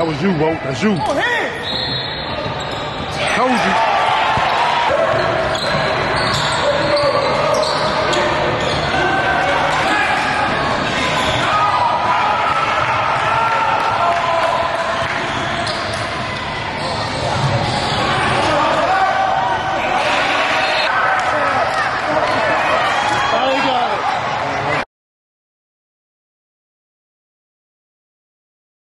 that was you, Walt. That's you. Oh, hey! Told you.